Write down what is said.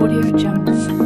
Audio Jungle.